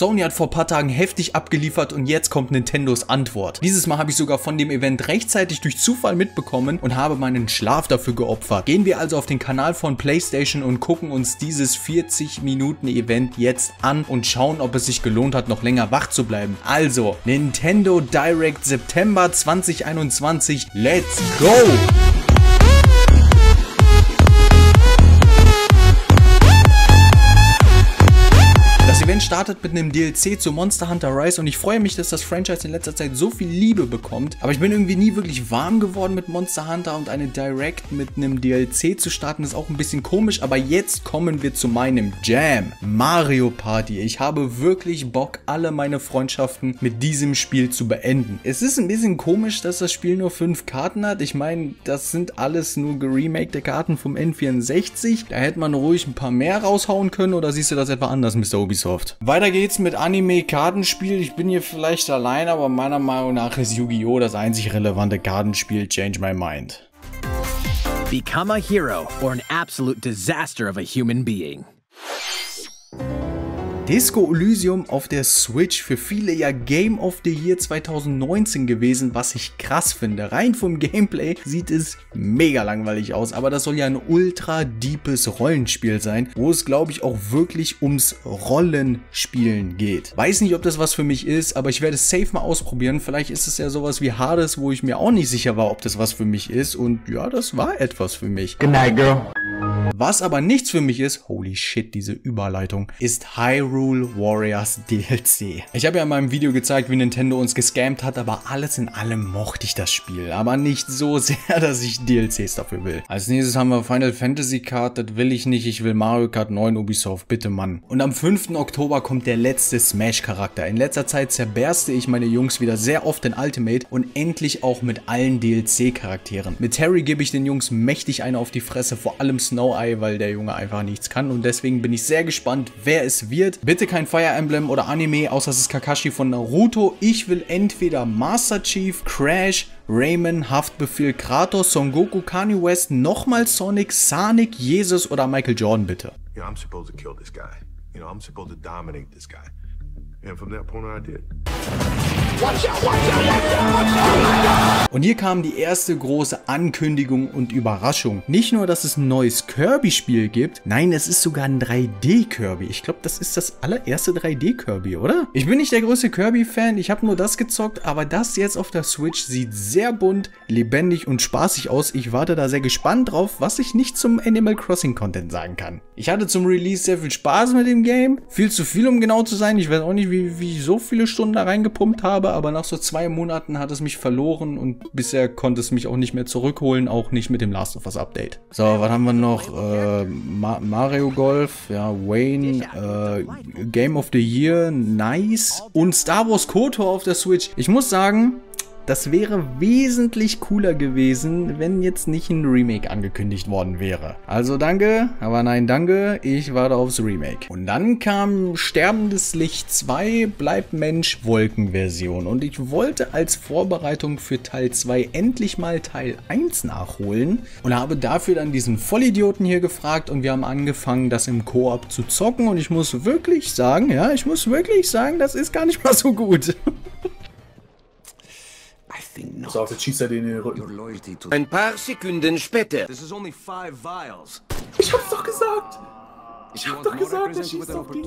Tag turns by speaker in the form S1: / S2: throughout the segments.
S1: Sony hat vor ein paar Tagen heftig abgeliefert und jetzt kommt Nintendos Antwort. Dieses Mal habe ich sogar von dem Event rechtzeitig durch Zufall mitbekommen und habe meinen Schlaf dafür geopfert. Gehen wir also auf den Kanal von PlayStation und gucken uns dieses 40 Minuten Event jetzt an und schauen, ob es sich gelohnt hat, noch länger wach zu bleiben. Also, Nintendo Direct September 2021, let's go! Event startet mit einem DLC zu Monster Hunter Rise und ich freue mich, dass das Franchise in letzter Zeit so viel Liebe bekommt. Aber ich bin irgendwie nie wirklich warm geworden mit Monster Hunter und eine Direct mit einem DLC zu starten ist auch ein bisschen komisch. Aber jetzt kommen wir zu meinem Jam. Mario Party. Ich habe wirklich Bock, alle meine Freundschaften mit diesem Spiel zu beenden. Es ist ein bisschen komisch, dass das Spiel nur fünf Karten hat. Ich meine, das sind alles nur geremakte Karten vom N64. Da hätte man ruhig ein paar mehr raushauen können oder siehst du das etwa anders, Mr. Ubisoft? Ubisoft. Weiter geht's mit Anime-Kartenspiel. Ich bin hier vielleicht allein, aber meiner Meinung nach ist Yu-Gi-Oh! das einzig relevante Kartenspiel. Change my mind.
S2: Become a hero or an absolute disaster of a human being.
S1: Disco Elysium auf der Switch für viele ja Game of the Year 2019 gewesen, was ich krass finde. Rein vom Gameplay sieht es mega langweilig aus, aber das soll ja ein ultra deepes Rollenspiel sein, wo es glaube ich auch wirklich ums Rollenspielen geht. Weiß nicht, ob das was für mich ist, aber ich werde es safe mal ausprobieren. Vielleicht ist es ja sowas wie Hades, wo ich mir auch nicht sicher war, ob das was für mich ist und ja, das war etwas für mich.
S3: Good night, girl.
S1: Was aber nichts für mich ist, holy shit, diese Überleitung, ist Hyrule Warriors DLC. Ich habe ja in meinem Video gezeigt, wie Nintendo uns gescammt hat, aber alles in allem mochte ich das Spiel. Aber nicht so sehr, dass ich DLCs dafür will. Als nächstes haben wir Final Fantasy Kart, das will ich nicht. Ich will Mario Kart 9 Ubisoft, bitte Mann. Und am 5. Oktober kommt der letzte Smash-Charakter. In letzter Zeit zerberste ich meine Jungs wieder sehr oft in Ultimate und endlich auch mit allen DLC-Charakteren. Mit Terry gebe ich den Jungs mächtig eine auf die Fresse, vor allem Snow Eye, weil der Junge einfach nichts kann und deswegen bin ich sehr gespannt, wer es wird. Bitte kein Fire Emblem oder Anime, außer es ist Kakashi von Naruto. Ich will entweder Master Chief, Crash, Rayman, Haftbefehl, Kratos, Son Goku, Kanye West, nochmal Sonic, Sonic, Jesus oder Michael Jordan bitte.
S4: You know, I'm supposed to kill this guy. You know, I'm supposed to dominate this guy. And from that point on, I did.
S1: Und hier kam die erste große Ankündigung und Überraschung. Nicht nur, dass es ein neues Kirby-Spiel gibt, nein, es ist sogar ein 3D-Kirby. Ich glaube, das ist das allererste 3D-Kirby, oder? Ich bin nicht der größte Kirby-Fan, ich habe nur das gezockt, aber das jetzt auf der Switch sieht sehr bunt, lebendig und spaßig aus. Ich warte da sehr gespannt drauf, was ich nicht zum Animal Crossing-Content sagen kann. Ich hatte zum Release sehr viel Spaß mit dem Game. Viel zu viel, um genau zu sein. Ich weiß auch nicht, wie, wie ich so viele Stunden da reingepumpt habe, aber nach so zwei Monaten hat es mich verloren und bisher konnte es mich auch nicht mehr zurückholen, auch nicht mit dem Last of Us Update. So, was haben wir noch? Äh, Ma Mario Golf, ja, Wayne, äh, Game of the Year, nice. Und Star Wars KOTOR auf der Switch. Ich muss sagen, das wäre wesentlich cooler gewesen, wenn jetzt nicht ein Remake angekündigt worden wäre. Also danke, aber nein danke, ich warte aufs Remake. Und dann kam Sterbendes Licht 2 Bleib Mensch Wolkenversion und ich wollte als Vorbereitung für Teil 2 endlich mal Teil 1 nachholen und habe dafür dann diesen Vollidioten hier gefragt und wir haben angefangen, das im Koop zu zocken und ich muss wirklich sagen, ja, ich muss wirklich sagen, das ist gar nicht mal so gut.
S5: Pass auf, jetzt schießt er den in den Rücken.
S2: Ein paar Sekunden später.
S5: Ich hab's doch gesagt! Ich hab doch gesagt, er schießt auf die.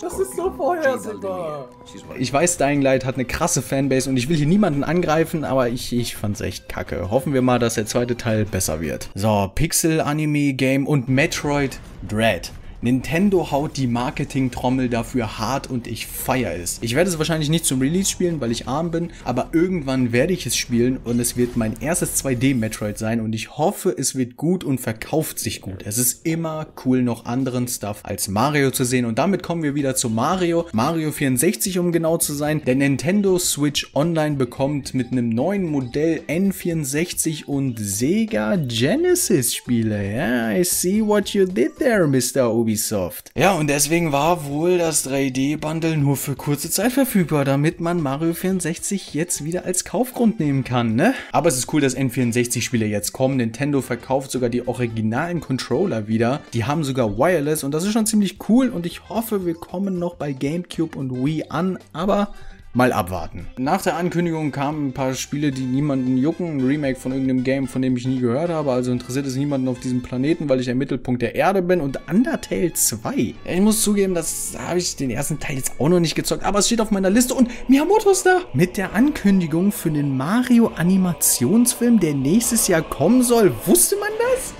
S5: Das ist so vorhersehbar.
S1: Ich weiß, Dying Light hat eine krasse Fanbase und ich will hier niemanden angreifen, aber ich, ich fand's echt kacke. Hoffen wir mal, dass der zweite Teil besser wird. So, Pixel, Anime, Game und Metroid Dread. Nintendo haut die Marketing-Trommel dafür hart und ich feiere es. Ich werde es wahrscheinlich nicht zum Release spielen, weil ich arm bin, aber irgendwann werde ich es spielen und es wird mein erstes 2D-Metroid sein und ich hoffe, es wird gut und verkauft sich gut. Es ist immer cool, noch anderen Stuff als Mario zu sehen und damit kommen wir wieder zu Mario. Mario 64, um genau zu sein. Der Nintendo Switch Online bekommt mit einem neuen Modell N64 und Sega Genesis Spiele. Ja, I see what you did there, Mr. Ubisoft. Ubisoft. Ja, und deswegen war wohl das 3D-Bundle nur für kurze Zeit verfügbar, damit man Mario 64 jetzt wieder als Kaufgrund nehmen kann, ne? Aber es ist cool, dass N64-Spiele jetzt kommen. Nintendo verkauft sogar die originalen Controller wieder. Die haben sogar Wireless und das ist schon ziemlich cool und ich hoffe, wir kommen noch bei GameCube und Wii an, aber Mal abwarten. Nach der Ankündigung kamen ein paar Spiele, die niemanden jucken. Ein Remake von irgendeinem Game, von dem ich nie gehört habe. Also interessiert es niemanden auf diesem Planeten, weil ich der Mittelpunkt der Erde bin. Und Undertale 2. Ich muss zugeben, das habe ich den ersten Teil jetzt auch noch nicht gezockt. Aber es steht auf meiner Liste und Miyamoto ist da. Mit der Ankündigung für den Mario Animationsfilm, der nächstes Jahr kommen soll. Wusste man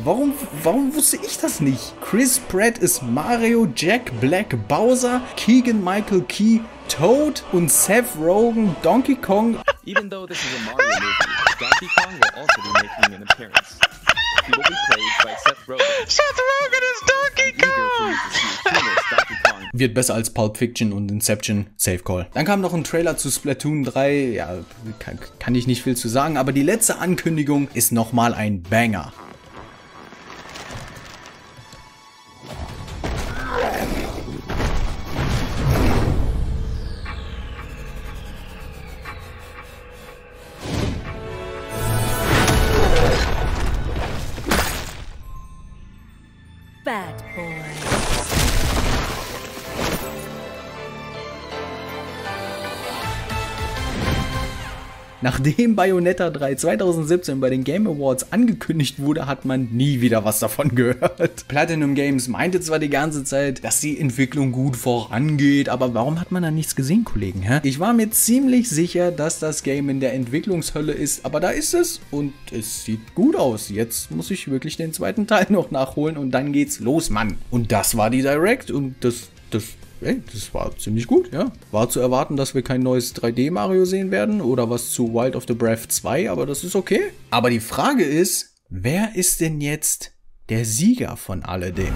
S1: Warum, warum wusste ich das nicht? Chris Pratt ist Mario, Jack Black Bowser, Keegan Michael Key Toad und Seth Rogen Donkey Kong.
S3: Even though this is a Mario movie, Donkey Kong will also be making an appearance. He will be played by Seth Rogen.
S6: Seth Rogen
S3: humorous Donkey Kong.
S1: Wird besser als Pulp Fiction und Inception. Safe Call. Dann kam noch ein Trailer zu Splatoon 3. Ja, kann, kann ich nicht viel zu sagen, aber die letzte Ankündigung ist nochmal ein Banger.
S7: Bad boy.
S1: Nachdem Bayonetta 3 2017 bei den Game Awards angekündigt wurde, hat man nie wieder was davon gehört. Platinum Games meinte zwar die ganze Zeit, dass die Entwicklung gut vorangeht, aber warum hat man da nichts gesehen, Kollegen? Hä? Ich war mir ziemlich sicher, dass das Game in der Entwicklungshölle ist, aber da ist es und es sieht gut aus. Jetzt muss ich wirklich den zweiten Teil noch nachholen und dann geht's los, Mann. Und das war die Direct und das, das Ey, das war ziemlich gut, ja. War zu erwarten, dass wir kein neues 3D-Mario sehen werden oder was zu Wild of the Breath 2, aber das ist okay. Aber die Frage ist, wer ist denn jetzt der Sieger von alledem?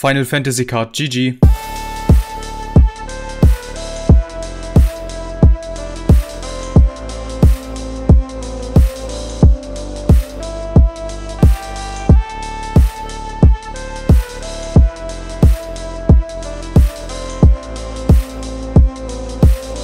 S1: Final Fantasy Card GG.